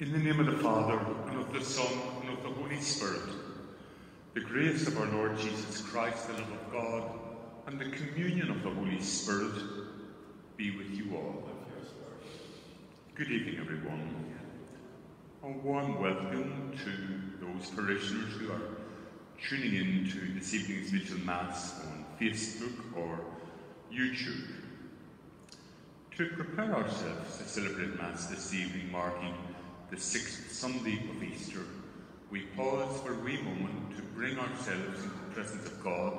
In the name of the Father, and of the Son, and of the Holy Spirit, the grace of our Lord Jesus Christ, the love of God, and the communion of the Holy Spirit be with you all. Good evening, everyone. A warm welcome to those parishioners who are tuning in to this evening's Vigil Mass on Facebook or YouTube. To prepare ourselves to celebrate Mass this evening, marking the sixth Sunday of Easter, we pause for a wee moment to bring ourselves into the presence of God,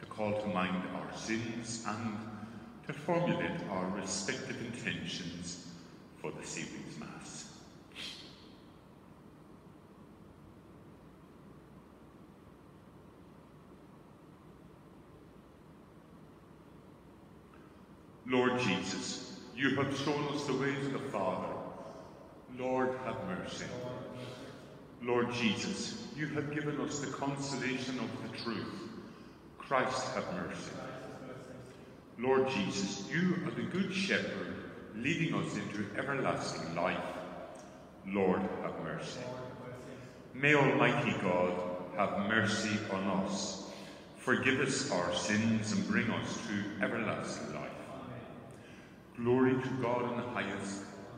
to call to mind our sins, and to formulate our respective intentions for this evening's Mass. Lord Jesus, you have shown us the ways of the Father. Lord, have mercy. Lord Jesus, you have given us the consolation of the truth. Christ, have mercy. Lord Jesus, you are the Good Shepherd, leading us into everlasting life. Lord, have mercy. May Almighty God have mercy on us, forgive us our sins, and bring us to everlasting life. Glory to God in the highest,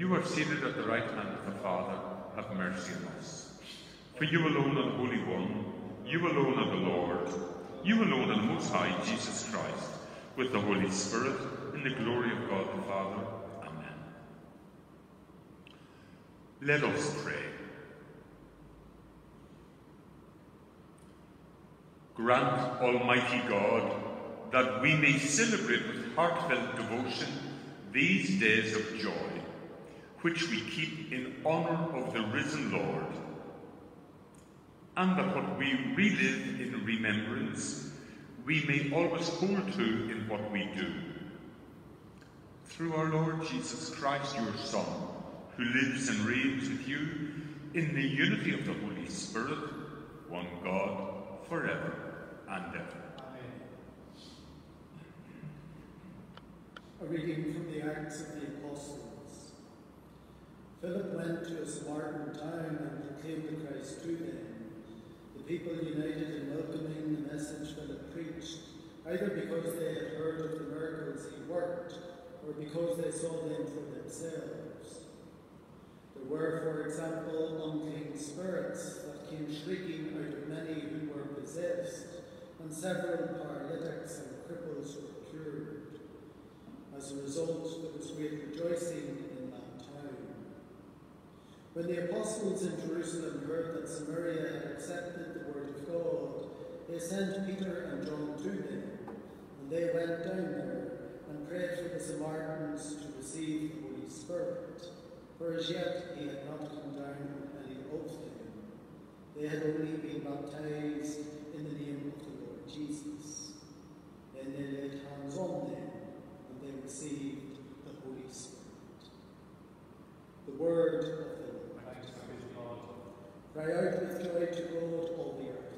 You are seated at the right hand of the Father, have mercy on us. For you alone are the Holy One, you alone are the Lord, you alone are the Most High, Jesus Christ, with the Holy Spirit, in the glory of God the Father. Amen. Let us pray. Grant, Almighty God, that we may celebrate with heartfelt devotion these days of joy, which we keep in honour of the risen Lord, and that what we relive in remembrance, we may always hold to in what we do. Through our Lord Jesus Christ, your Son, who lives and reigns with you in the unity of the Holy Spirit, one God, forever and ever. A reading from the Acts of the Apostles. Philip went to a Samaritan town and proclaimed the Christ to them. The people united in welcoming the message Philip preached, either because they had heard of the miracles he worked, or because they saw them for themselves. There were, for example, unclean spirits that came shrieking out of many who were possessed, and several paralytics and cripples were cured. As a result, there was great rejoicing. When the apostles in Jerusalem heard that Samaria had accepted the word of God, they sent Peter and John to them, and they went down there and prayed for the Samaritans to receive the Holy Spirit, for as yet he had not come down on any of them. They had only been baptized in the name of the Lord Jesus. Then they laid hands on them and they received the Holy Spirit. The word. Cry out with joy to God, all the earth.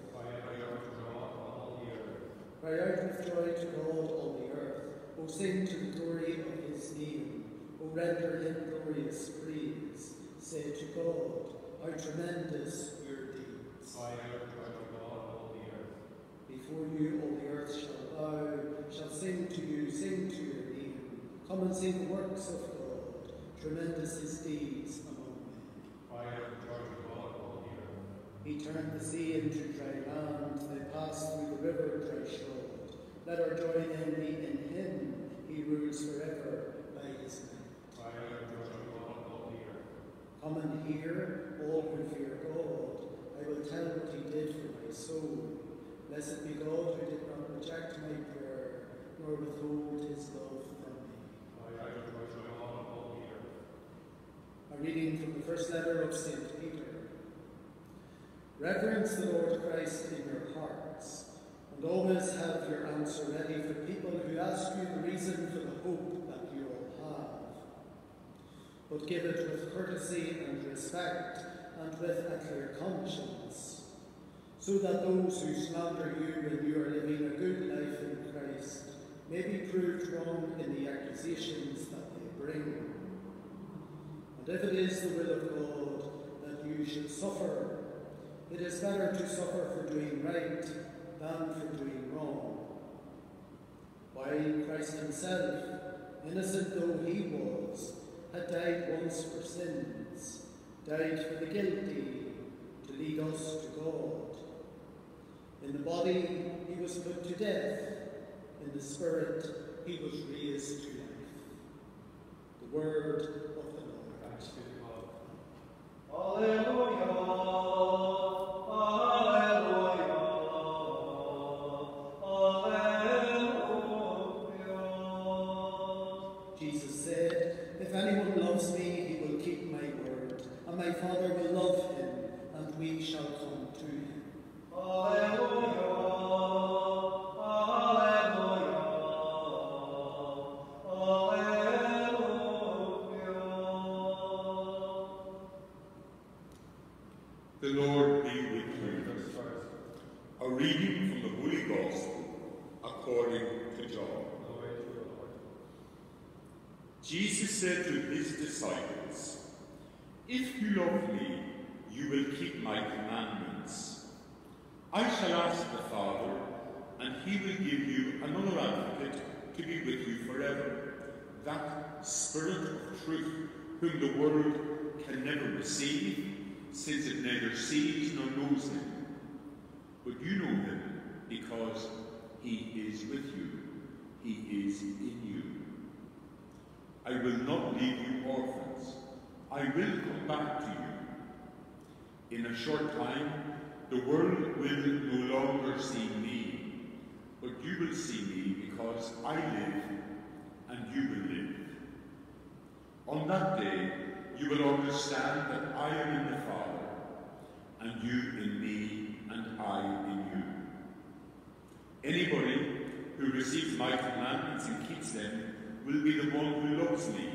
Cry out with joy to God, all the earth. O sing to the glory of his name. O render him glorious praise. Say to God, how tremendous your deeds. Cry out to God, all the earth. Before you all the earth shall bow, shall sing to you, sing to your name. Come and see the works of God, tremendous his deeds He turned the sea into dry land, they passed through the river dry shod. Let our joy then be in him, he rules forever by his might. Come and hear, all who fear God. I will tell what he did for my soul. Blessed be God who did not reject my prayer, nor withhold his love from me. A reading from the first letter of St. Peter. Reverence the Lord Christ in your hearts, and always have your answer ready for people who ask you the reason for the hope that you all have. But give it with courtesy and respect, and with a clear conscience, so that those who slander you when you are living a good life in Christ may be proved wrong in the accusations that they bring. And if it is the will of God that you should suffer, it is better to suffer for doing right than for doing wrong. Why, Christ himself, innocent though he was, had died once for sins, died for the guilty, to lead us to God. In the body he was put to death, in the spirit he was raised to life. The word of the Lord. Thanks be to God. Alleluia. We shall come to him. Alleluia. Alleluia. The Lord be with you. A reading from the Holy Gospel according to John. Jesus said to his disciples, If you love me, you will keep my commandments. I shall ask the Father, and he will give you another advocate to be with you forever, that Spirit of truth, whom the world can never receive, since it neither sees nor knows him. But you know him because he is with you, he is in you. I will not leave you orphans. I will come back to you. In a short time, the world will no longer see me, but you will see me because I live and you will live. On that day, you will understand that I am in the Father, and you in me, and I in you. Anybody who receives my commandments and keeps them will be the one who loves me,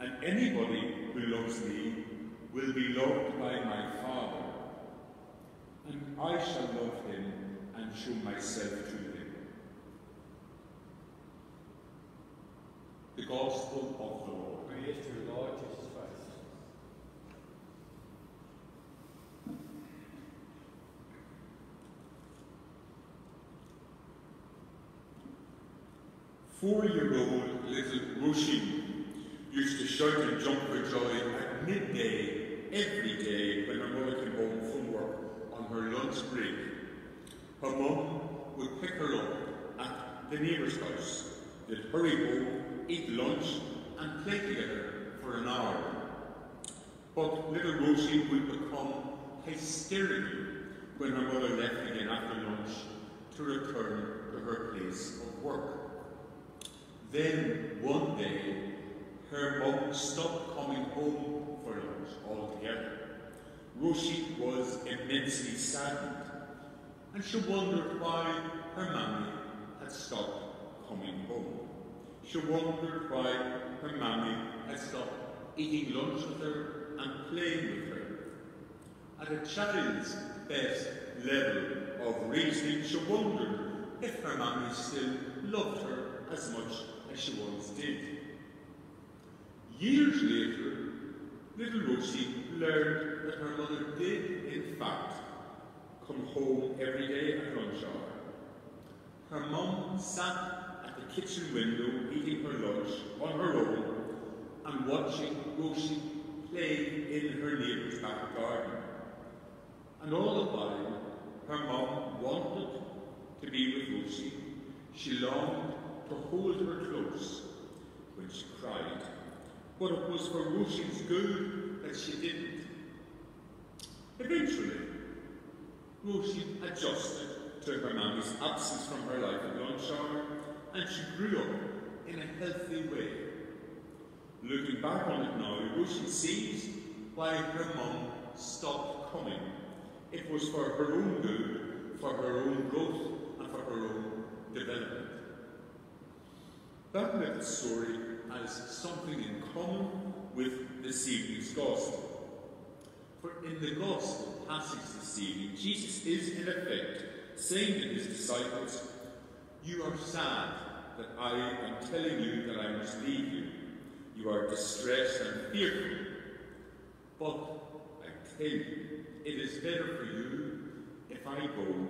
and anybody who loves me will be loved by my Father, and I shall love him and show myself to him. The Gospel of the Lord. Praise to the Lord Jesus Christ. Four-year-old little Roisin used to shout and jump for joy at midday every day when her mother came home from work on her lunch break. Her mum would pick her up at the neighbour's house. They'd hurry home, eat lunch, and play together for an hour. But little Rosie would become hysterical when her mother left again after lunch to return to her place of work. Then one day, her mum stopped coming home for lunch altogether. Rosie was immensely saddened, and she wondered why her mammy had stopped coming home. She wondered why her mammy had stopped eating lunch with her and playing with her. At a child's best level of reasoning, she wondered if her mammy still loved her as much she once did. Years later, little Rosie learned that her mother did, in fact, come home every day at lunch hour. Her mum sat at the kitchen window eating her lunch on her own and watching Rosie play in her neighbour's back garden. And all the while, her mum wanted to be with Rosie. She longed to hold her close when she cried. But it was for Rosie's good that she didn't. Eventually, Rosie adjusted to her mammy's absence from her life at lunch and she grew up in a healthy way. Looking back on it now, Rosie sees why her mum stopped coming It was for her own good, for her own growth, and for her own development. That little story has something in common with this evening's Gospel. For in the Gospel passage this evening, Jesus is in effect saying to his disciples, You are sad that I am telling you that I must leave you. You are distressed and fearful. But I tell you, it is better for you if I go,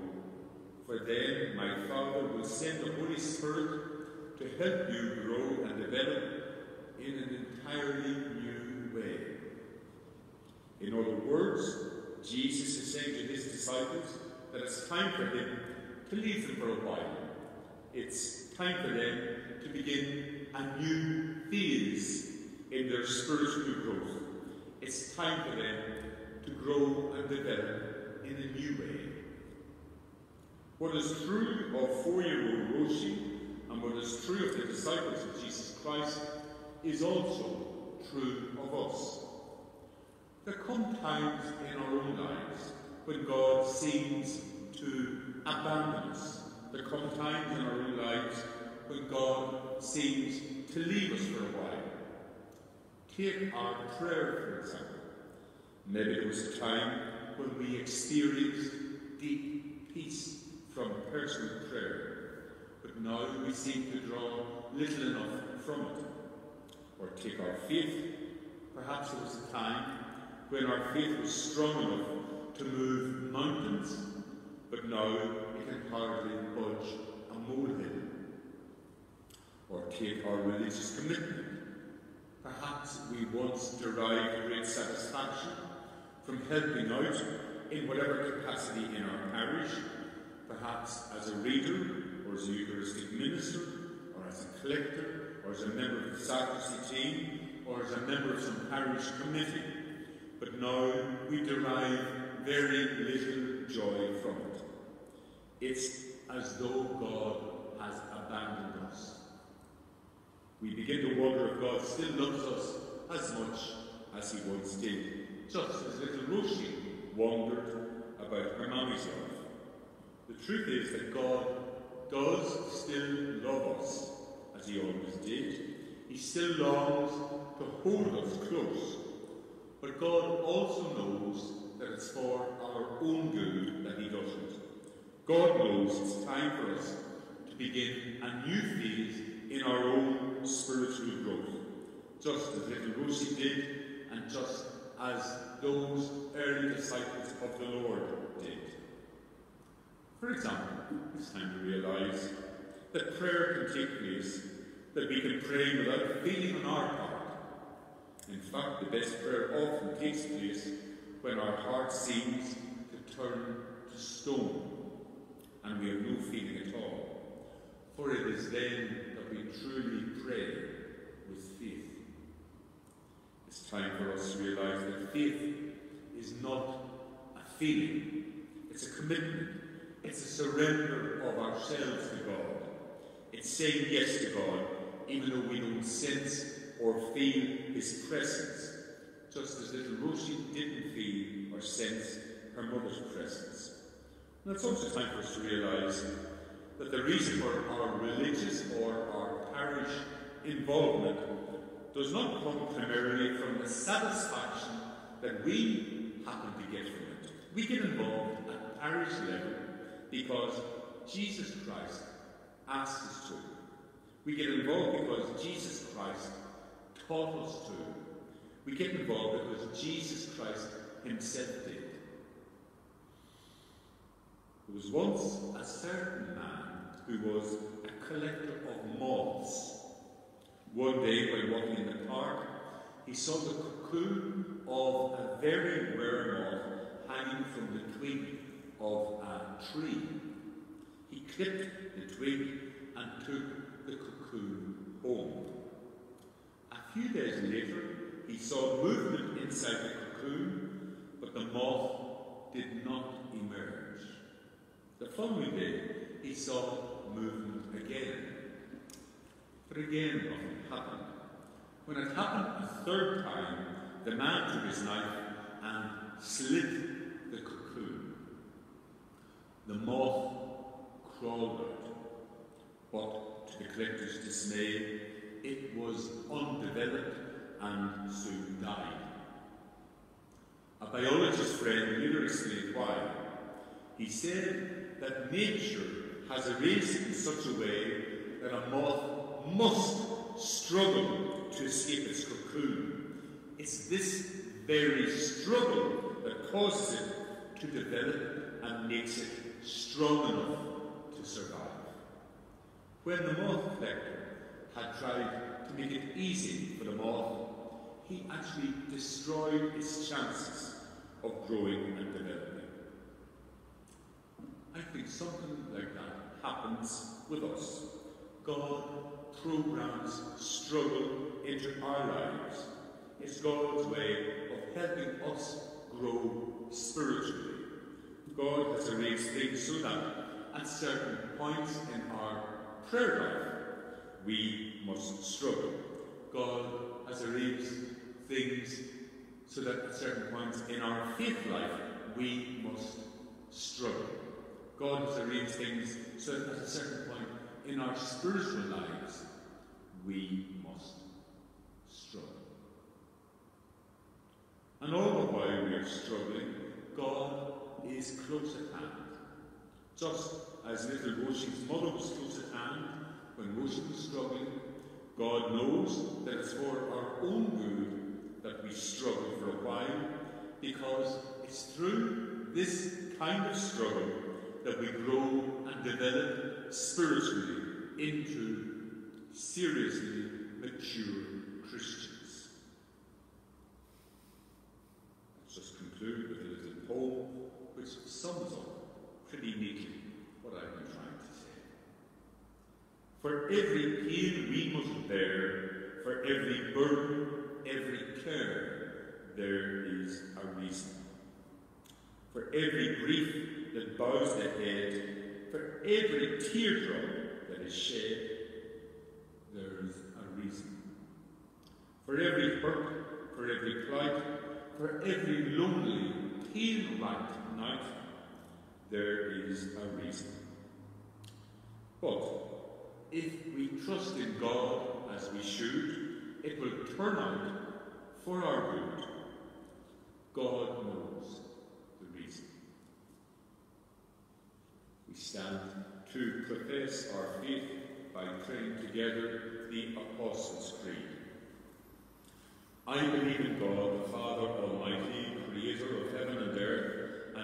for then my Father will send the Holy Spirit to help you grow and develop in an entirely new way. In other words, Jesus is saying to his disciples that it's time for him to leave them for a while. It's time for them to begin a new phase in their spiritual growth. It's time for them to grow and develop in a new way. What is true of four-year-old Roshi and what is true of the disciples of Jesus Christ is also true of us. There come times in our own lives when God seems to abandon us. There come times in our own lives when God seems to leave us for a while. Take our prayer, for example. Maybe it was a time when we experienced deep peace from personal prayer, we seem to draw little enough from it. Or take our faith. Perhaps it was a time when our faith was strong enough to move mountains, but now it can hardly budge a molehill. Or take our religious commitment. Perhaps we once derived great satisfaction from helping out in whatever capacity in our parish, perhaps as a reader, or as a Eucharistic minister, or as a collector, or as a member of the sacristy team, or as a member of some parish committee. But now we derive very little joy from it. It's as though God has abandoned us. We begin to wonder if God still loves us as much as he once did, just as little Roshi wondered about her mommy's love. The truth is that God does still love us, as he always did. He still longs to hold us close. But God also knows that it's for our own good that he doesn't. God knows it's time for us to begin a new phase in our own spiritual growth, just as little Rosie did, and just as those early disciples of the Lord. For example, it's time to realise that prayer can take place, that we can pray without feeling on our part. In fact, the best prayer often takes place when our heart seems to turn to stone and we have no feeling at all. For it is then that we truly pray with faith. It's time for us to realise that faith is not a feeling, it's a commitment, it's a surrender of ourselves to God. It's saying yes to God, even though we don't sense or feel His presence, just as little Rosie didn't feel or sense her mother's presence. And it's also time for us to realise that the reason for our religious or our parish involvement does not come primarily from the satisfaction that we happen to get from it. We get involved at parish level because Jesus Christ asked us to. We get involved because Jesus Christ taught us to. We get involved because Jesus Christ himself did. There was once a certain man who was a collector of moths. One day, while walking in the park, he saw the cocoon of a very rare moth hanging from the twig of a tree. He clipped the twig and took the cocoon home. A few days later, he saw movement inside the cocoon, but the moth did not emerge. The following day, he saw movement again. But again, nothing happened. When it happened a third time, the man took his knife and slit. The moth crawled out, but to the collector's dismay, it was undeveloped and soon died. A biologist friend explained why. He said that nature has arranged it in such a way that a moth must struggle to escape its cocoon. It's this very struggle that causes it to develop and makes it strong enough to survive. When the moth collector had tried to make it easy for the moth, he actually destroyed its chances of growing and developing. I think something like that happens with us. God programs struggle into our lives. It's God's way of helping us grow spiritually. God has arranged things so that at certain points in our prayer life, we must struggle. God has arranged things so that at certain points in our faith life, we must struggle. God has arranged things so that at a certain point in our spiritual lives, we must struggle. And all the while we are struggling, God is close at hand. Just as little Roshi's mother was close at hand when Roshi was struggling, God knows that it's for our own good that we struggle for a while, because it's through this kind of struggle that we grow and develop spiritually into seriously mature Christians. Let's just conclude with a little poem sums up pretty neatly what I've been trying to say. For every pain we must bear, for every burden, every care, there is a reason. For every grief that bows the head, for every teardrop that is shed, there is a reason. For every hurt, for every plight, for every lonely, pain-racked night, there is a reason. But if we trust in God as we should, it will turn out for our good. God knows the reason. We stand to profess our faith by praying together the Apostles' Creed. I believe in God, the Father Almighty, creator of heaven and earth,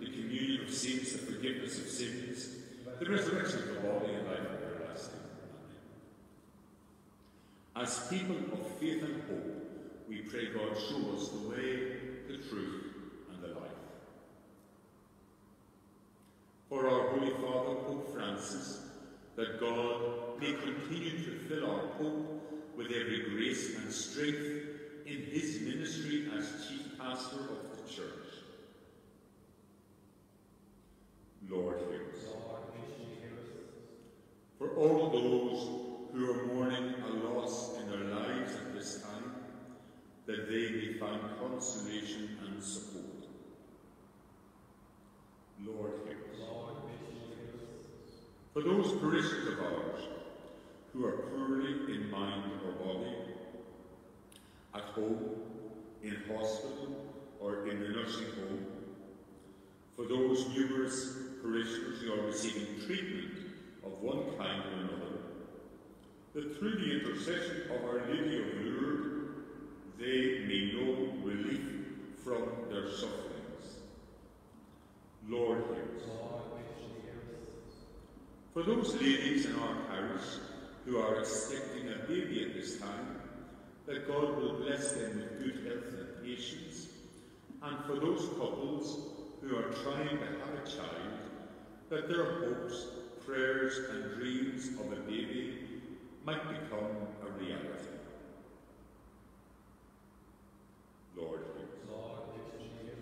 the communion of saints, the forgiveness of sins, the resurrection of the body and life everlasting. Amen. As people of faith and hope, we pray God show us the way, the truth, and the life. For our Holy Father, Pope Francis, that God may continue to fill our Pope with every grace and strength in his ministry as chief pastor of the Church. Lord, hear us. For all those who are mourning a loss in their lives at this time, that they may find consolation and support. Lord, hear us. For those parishioners of ours who are poorly in mind or body, at home, in hospital, or in the nursing home, for those numerous parishioners who are receiving treatment of one kind or another, that through the intercession of Our Lady of Lourdes, they may know relief from their sufferings. Lord, hear us. For those ladies in our parish who are expecting a baby at this time, that God will bless them with good health and patience. And for those couples who are trying to have a child, that their hopes, prayers and dreams of a baby might become a reality. Lord, hear us. Lord, hear us.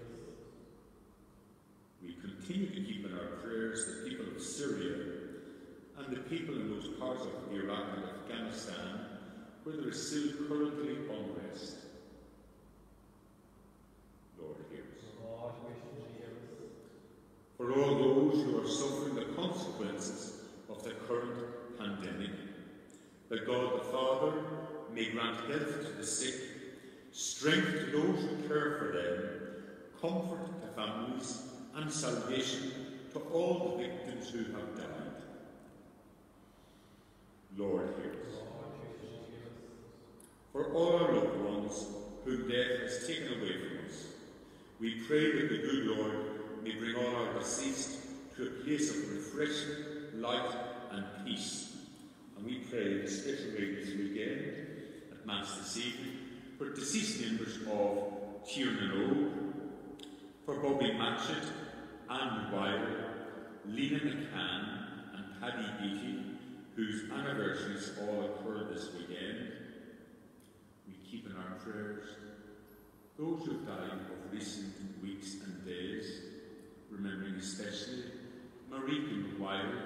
We continue to keep in our prayers the people of Syria and the people in those parts of Iraq and Afghanistan where there is still currently unrest. Lord, hear us. Lord, hear us. For all those who are suffering consequences of the current pandemic, that God the Father may grant health to the sick, strength to those who care for them, comfort to families, and salvation to all the victims who have died. Lord, hear us. For all our loved ones whom death has taken away from us, we pray that the good Lord may bring all our deceased to a place of refreshing, light, and peace. And we pray especially this weekend at Mass this evening for deceased members of Tiernan for Bobby Matchett, Anne Wilde, Lena McCann, and Paddy Beattie, whose anniversaries all occur this weekend. We keep in our prayers those who have died of recent weeks and days, remembering especially Marie Wilde,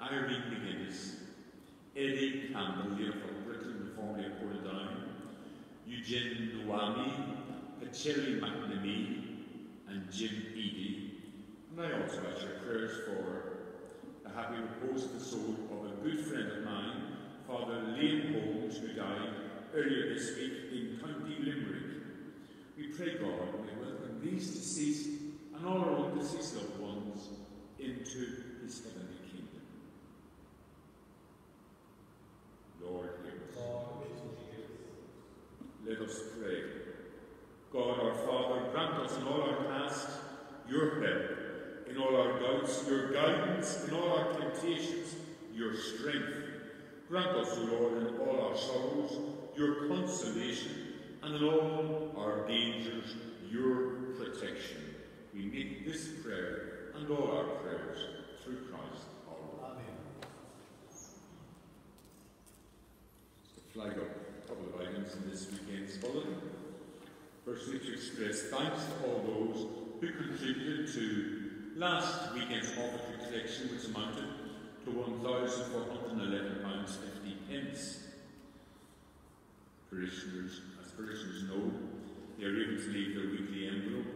Irene McGuinness, Eddie Campbell, here from Britain, formerly of Portadown, Eugene Nwami, Pacheli McNamee, and Jim Eady. And I also ask your prayers for the happy repose of the soul of a good friend of mine, Father Liam Holmes, who died earlier this week in County Limerick. We pray God may welcome these deceased and all our own deceased loved into his heavenly kingdom. Lord, hear us. Let us pray. God our Father, grant us in all our tasks your help, in all our doubts your guidance, in all our temptations your strength. Grant us, O Lord, in all our sorrows your consolation, and in all our dangers your protection. We make this prayer and all our prayers through Christ our Lord. Amen. flag up a couple of items in this weekend's bulletin. Firstly, to express thanks to all those who contributed to last weekend's offertory collection, which amounted to £1,411.50. pence. Parishioners, as parishioners know, they are able to leave their weekly envelope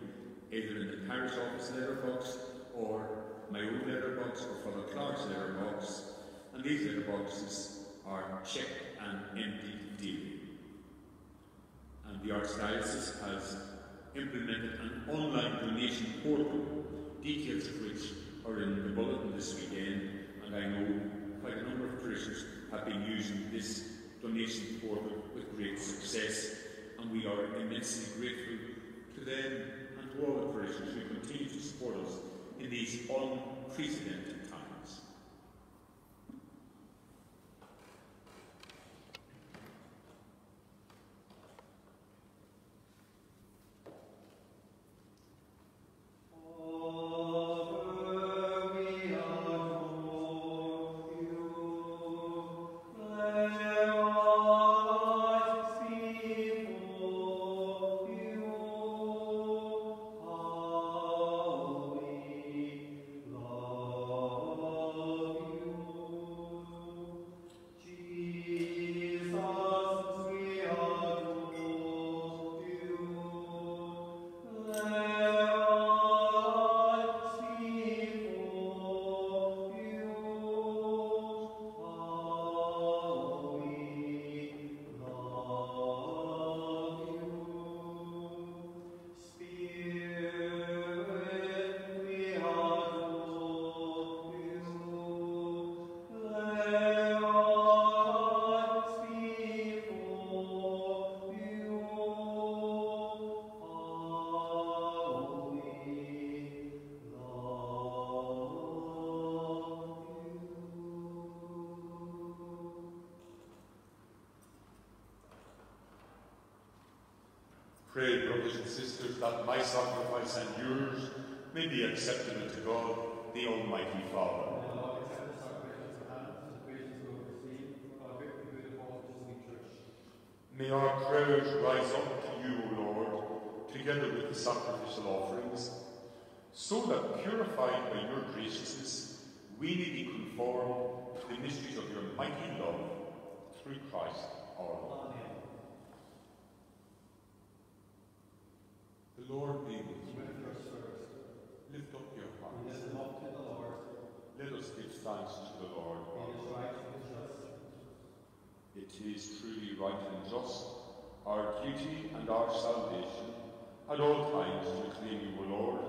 either in the parish office letterbox or my own letterbox or Father Clark's letterbox, and these letterboxes are checked and emptied daily. And the Archdiocese has implemented an online donation portal, details of which are in the bulletin this weekend, and I know quite a number of parishioners have been using this donation portal with great success, and we are immensely grateful to them and to all the parishioners who continue to support us in these unprecedented Pray, brothers and sisters, that my sacrifice and yours may be acceptable to God, the Almighty Father. May our prayers rise up to you, Lord, together with the sacrificial offerings, so that purified by your graciousness, we may be conformed to the mysteries of your mighty love through Christ our Lord. The Lord be with you. Lift up your hearts. Let us give thanks to the Lord. It is right and just. It is truly right and just, our duty and our salvation, at all times to claim you, O Lord,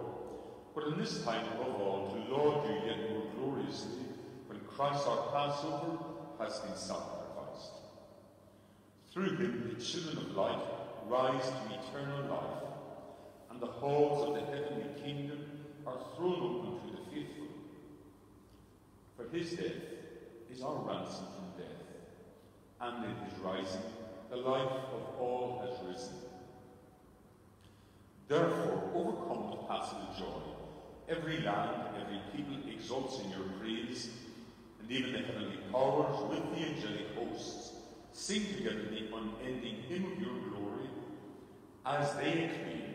but in this time above all to laud you yet more gloriously when Christ our Passover has been sacrificed. Through him the children of light rise to eternal life, and the halls of the heavenly kingdom are thrown open to the faithful. For his death is our ransom from death, and in his rising the life of all has risen. Therefore, overcome with paschal joy, every land, every people exults in your praise, and even the heavenly powers with the angelic hosts sing together the unending hymn of your glory as they acclaim,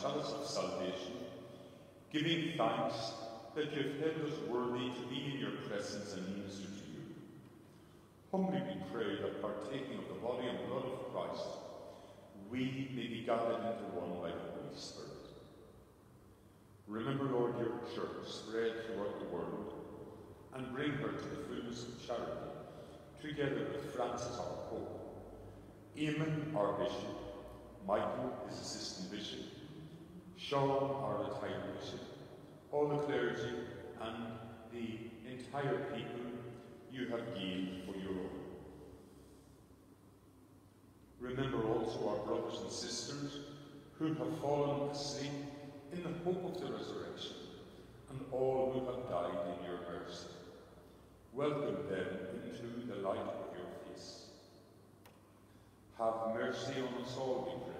chalice of salvation, giving thanks that you have held us worthy to be in your presence and minister to you. Humbly we pray that partaking of the body and blood of Christ, we may be gathered into one by the Holy Spirit. Remember, Lord, your church spread throughout the world and bring her to the fullness of charity, together with Francis, our Pope, Eamon, our Bishop, Michael, his Assistant Bishop, Sean, our retired Bishop, all the clergy, and the entire people you have gained for your own. Remember also our brothers and sisters who have fallen asleep in the hope of the resurrection, and all who have died in your mercy. Welcome them into the light of your face. Have mercy on us all, we pray,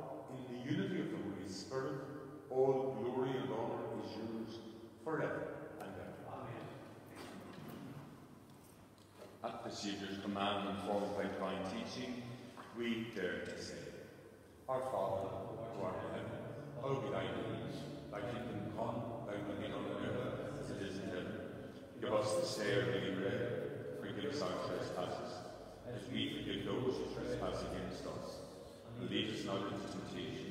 unity of the Holy Spirit, all glory and honour is yours forever and ever. Amen. At the Saviour's command, informed by divine teaching, we dare to say, Our Father, who art in heaven, hallowed be thy name. Thy kingdom come, thy will be done on earth as it is in heaven. Give us this day our daily bread. Forgive us our trespasses, as we forgive those who trespass against us. And lead us not into temptation,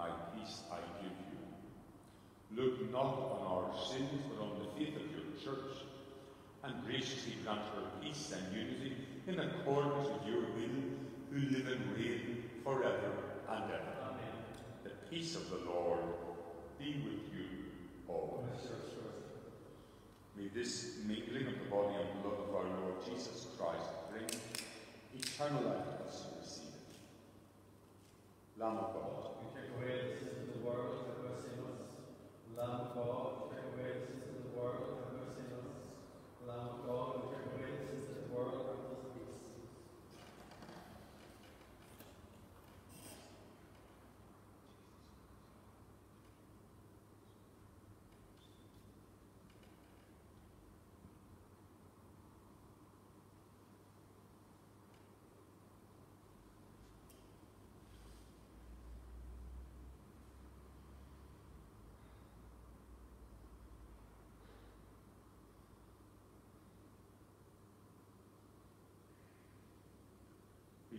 my peace I give you. Look not on our sins, but on the faith of your church, and graciously grant her peace and unity in accordance with your will, who live and reign forever and ever. Amen. The peace of the Lord be with you always. May this mingling of the body and blood of our Lord Jesus Christ bring eternal life to us who receive it. Lamb of God, You take the world, have mercy on us. Lamb of God, the world, have mercy on us. Lamb of God, you take away the sins of the world, grant us peace.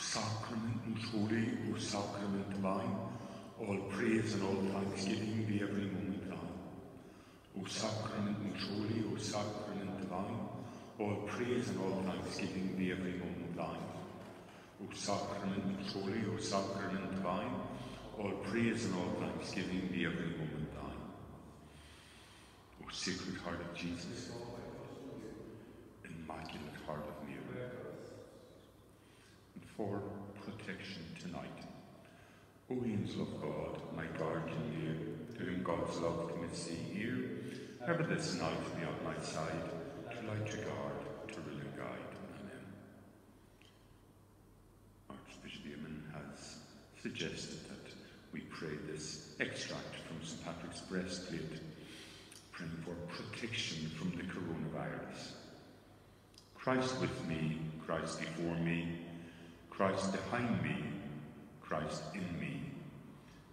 sacrament most holy, O sacrament divine, all praise and all thanksgiving be every moment thine. O sacrament most holy, O sacrament divine, all praise and all thanksgiving be every moment thine. O sacrament most holy, O sacrament divine, all praise and all thanksgiving be every moment thine. O Sacred Heart of Jesus, Immaculate Heart of for protection tonight. O angel of God, my guardian near, to whom God's love commits thee here, ever this night be on my side, to light your guard, to rule and guide. Amen. Archbishop Eamon has suggested that we pray this extract from St. Patrick's breastplate, praying for protection from the coronavirus. Christ with me, Christ before me, Christ behind me, Christ in me,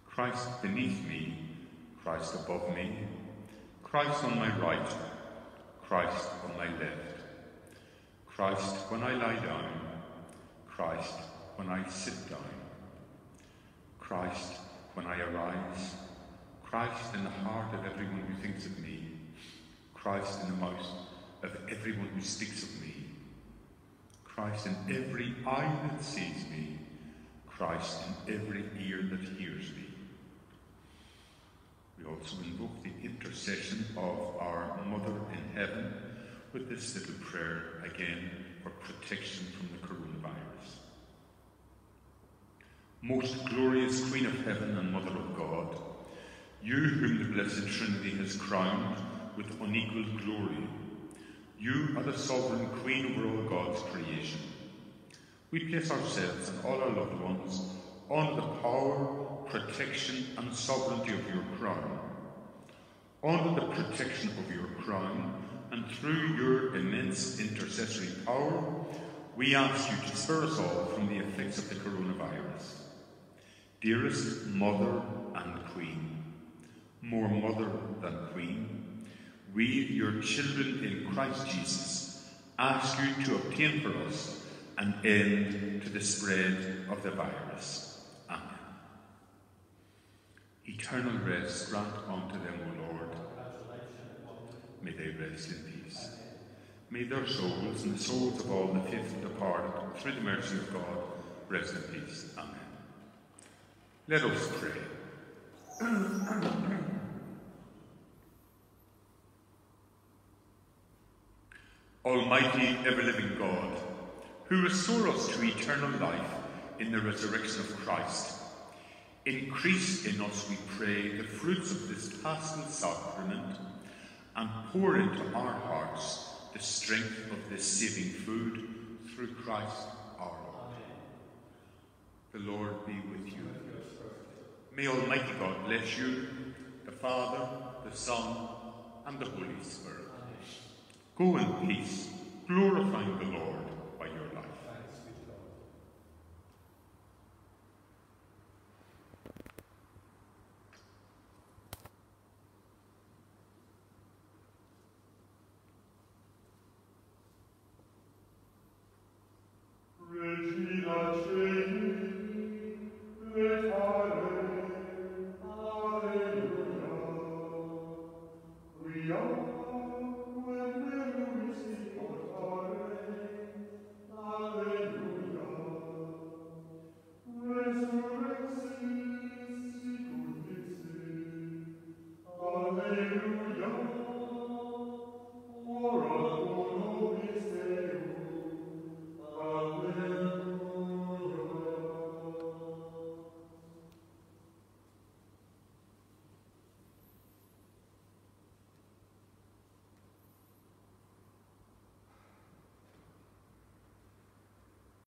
Christ beneath me, Christ above me, Christ on my right, Christ on my left, Christ when I lie down, Christ when I sit down, Christ when I arise, Christ in the heart of everyone who thinks of me, Christ in the mouth of everyone who speaks of me, Christ in every eye that sees me, Christ in every ear that hears me. We also invoke the intercession of our Mother in heaven with this little prayer again for protection from the coronavirus. Most glorious Queen of heaven and Mother of God, you whom the Blessed Trinity has crowned with unequaled glory, you are the sovereign Queen over all God's creation. We place ourselves and all our loved ones under the power, protection, and sovereignty of your crown. Under the protection of your crown, and through your immense intercessory power, we ask you to spare us all from the effects of the coronavirus. Dearest Mother and Queen, more Mother than Queen, we, your children in Christ Jesus, ask you to obtain for us an end to the spread of the virus. Amen. Eternal rest grant unto them, O Lord. May they rest in peace. May their souls and the souls of all the faithful departed, through the mercy of God, rest in peace. Amen. Let us pray. Almighty, ever living God, who restore us to eternal life in the resurrection of Christ, increase in us, we pray, the fruits of this paschal sacrament and pour into our hearts the strength of this saving food through Christ our Lord. The Lord be with you. May Almighty God bless you, the Father, the Son, and the Holy Spirit. Go in peace, glorifying the Lord